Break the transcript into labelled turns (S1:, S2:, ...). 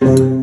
S1: Música